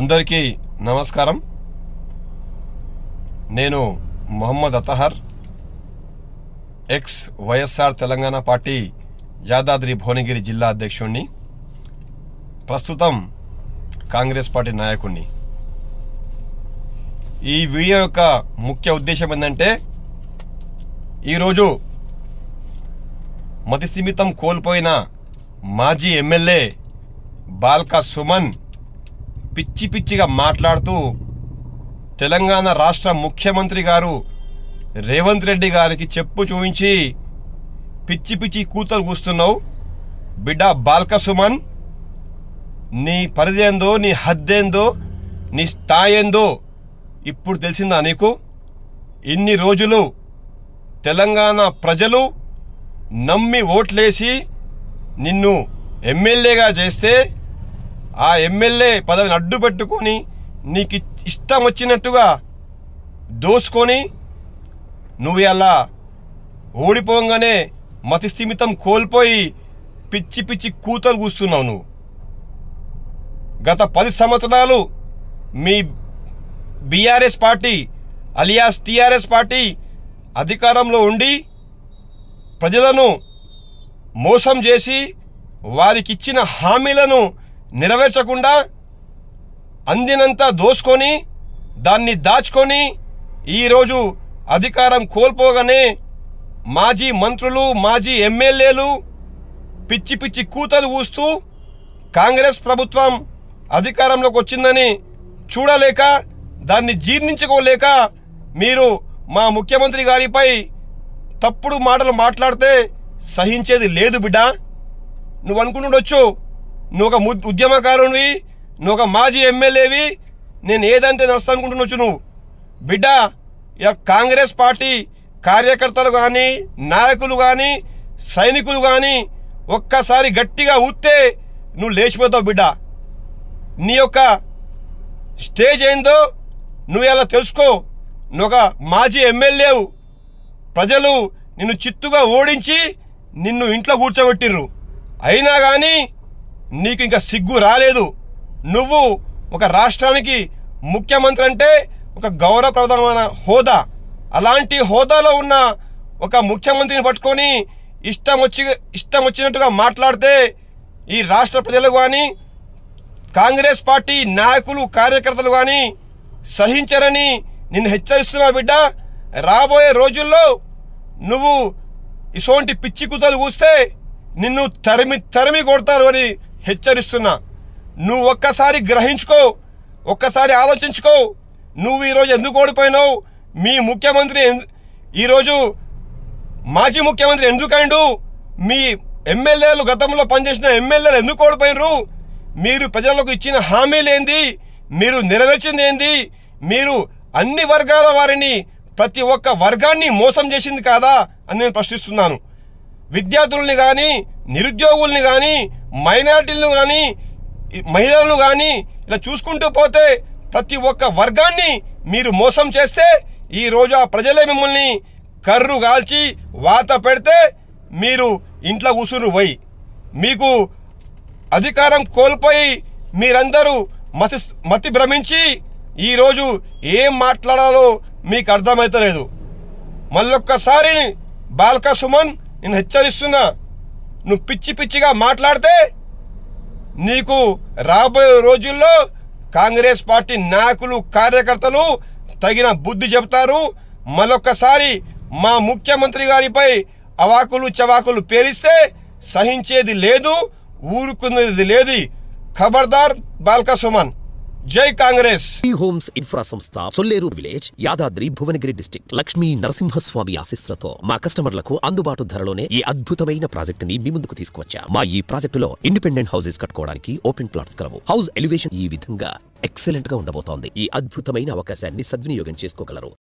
అందరికీ నమస్కారం. నేను Mohammed Athar ex YSR Telangana party Yadadri Bhuvanagiri జిల్లా అధ్యక్షుణ్ణి ప్రస్తుతం కాంగ్రెస్ పార్టీ నాయకుణ్ణి. ఈ వీడియో యొక్క ముఖ్య ఉద్దేశం ఏంటంటే ఈరోజు మతిస్థిమితం కోల్పోయిన మాజీ ఎమ్మెల్యే బాల్కా సుమన్ పిచ్చి పిచ్చిగా మాట్లాడుతూ తెలంగాణ రాష్ట్ర ముఖ్యమంత్రి గారు రేవంత్ రెడ్డి గారికి చెప్పు చూపించి పిచ్చి పిచ్చి కూతలు కూస్తున్నావు. బిడ్డ బాల్క సుమన్ నీ పరిధేందో నీ హద్దేందో నీ స్థాయేందో ఇప్పుడు తెలిసిందా నీకు? ఇన్ని రోజులు తెలంగాణ ప్రజలు నమ్మి ఓట్లేసి నిన్ను ఎమ్మెల్యేగా చేస్తే ఆ ఎమ్మెల్యే పదవిని అడ్డు పెట్టుకొని నీకు ఇష్టం వచ్చినట్టుగా దోసుకొని నువ్వు అలా ఓడిపోగానే మతిస్థిమితం కోల్పోయి పిచ్చి పిచ్చి కూతలు కూస్తున్నావు నువ్వు. గత పది సంవత్సరాలు మీ BRS party alias TRS party అధికారంలో ఉండి ప్రజలను మోసం చేసి వారికిచ్చిన హామీలను నెరవేర్చకుండా అందినంత దోసుకొని దాన్ని దాచుకొని ఈరోజు అధికారం కోల్పోగానే మాజీ మంత్రులు మాజీ ఎమ్మెల్యేలు పిచ్చి పిచ్చి కూతలు ఊస్తూ కాంగ్రెస్ ప్రభుత్వం అధికారంలోకి వచ్చిందని చూడలేక దాన్ని జీర్ణించుకోలేక మీరు మా ముఖ్యమంత్రి గారిపై తప్పుడు మాటలు మాట్లాడితే సహించేది లేదు బిడ్డ. నువ్వు అనుకుంటుండొచ్చు నువ్వు ఒక ఉద్యమకారునివి నువ్వు ఒక మాజీ ఎమ్మెల్యేవి నేను ఏదంటే నడుస్తా అనుకుంటుండొచ్చు నువ్వు. బిడ్డ ఇక కాంగ్రెస్ పార్టీ కార్యకర్తలు కానీ నాయకులు కానీ సైనికులు కానీ ఒక్కసారి గట్టిగా ఊస్తే నువ్వు లేచిపోతావు బిడ్డ. నీ యొక్క స్టేజ్ ఏందో నువ్వు ఎలా తెలుసుకో. నువ్వు ఒక మాజీ ఎమ్మెల్యేవు. ప్రజలు నిన్ను చిత్తుగా ఓడించి నిన్ను ఇంట్లో కూర్చోబెట్టిర్రు. అయినా కానీ నీకు ఇంకా సిగ్గు రాలేదు. నువ్వు ఒక రాష్ట్రానికి ముఖ్యమంత్రి అంటే ఒక గౌరవప్రదమైన హోదా. అలాంటి హోదాలో ఉన్న ఒక ముఖ్యమంత్రిని పట్టుకొని ఇష్టం వచ్చి ఇష్టం వచ్చినట్టుగా మాట్లాడితే ఈ రాష్ట్ర ప్రజలు కానీ కాంగ్రెస్ పార్టీ నాయకులు కార్యకర్తలు కానీ సహించరని నిన్ను హెచ్చరిస్తున్నా బిడ్డ. రాబోయే రోజుల్లో నువ్వు ఇటువంటి పిచ్చి కుతలు కూస్తే నిన్ను తరిమి తరిమి కొడతారు అని హెచ్చరిస్తున్నా. నువ్వు ఒక్కసారి గ్రహించుకో ఒక్కసారి ఆలోచించుకో. నువ్వు ఈరోజు ఎందుకు ఓడిపోయినావు? మీ ముఖ్యమంత్రి ఈరోజు మాజీ ముఖ్యమంత్రి ఎందుకైండు మీ ఎమ్మెల్యేలు గతంలో పనిచేసిన ఎమ్మెల్యేలు ఎందుకు ఓడిపోయినరు? మీరు ప్రజలకు ఇచ్చిన హామీలు ఏంది? మీరు నెరవేర్చింది ఏంది? మీరు అన్ని వర్గాల వారిని ప్రతి ఒక్క వర్గాన్ని మోసం చేసింది కాదా అని నేను ప్రశ్నిస్తున్నాను. విద్యార్థుల్ని కానీ నిరుద్యోగుల్ని కానీ మైనారిటీలను కానీ మహిళలను కానీ ఇలా చూసుకుంటూ పోతే ప్రతి ఒక్క వర్గాన్ని మీరు మోసం చేస్తే ఈ రోజు ఆ ప్రజలే మిమ్మల్ని కర్రు కాల్చి వాత పెడితే మీరు ఇంట్లో ఉసురు పోయి మీకు అధికారం కోల్పోయి మీరందరూ మతి మతి భ్రమించి ఈరోజు ఏం మాట్లాడాలో మీకు అర్థమవుతలేదు మళ్ళొక్కసారి బాల్క సుమన్ నేను హెచ్చరిస్తున్నా. నువ్వు పిచ్చి పిచ్చిగా మాట్లాడితే నీకు రాబోయే రోజుల్లో కాంగ్రెస్ పార్టీ నాయకులు కార్యకర్తలు తగిన బుద్ధి చెబుతారు. మరొకసారి మా ముఖ్యమంత్రి గారిపై అవాకులు చవాకులు పేలిస్తే సహించేది లేదు ఊరుకునేది లేదు. ఖబర్దార్ బాల్క సుమన్ జై కాంగ్రెస్. ఈ హోమ్స్ ఇన్ఫ్రా సంస్థ సొల్లేరు విలేజ్ యాదాద్రి భువనగిరి డిస్టిక్ లక్ష్మీ నరసింహస్వామి ఆశీస్సులతో మా కస్టమర్లకు అందుబాటు ధరలోనే ఈ అద్భుతమైన ప్రాజెక్ట్ని మీ ముందుకు తీసుకువచ్చా. మా ఈ ప్రాజెక్టులో ఇండిపెండెంట్ హౌసెస్ కట్టుకోవడానికి ఓపెన్ ప్లాట్స్ కలవు. హౌస్ ఎలివేషన్ ఈ విధంగా ఎక్సలెంట్గా ఉండబోతోంది. ఈ అద్భుతమైన అవకాశాన్ని సద్వినియోగం చేసుకోగలరు.